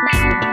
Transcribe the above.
Bye.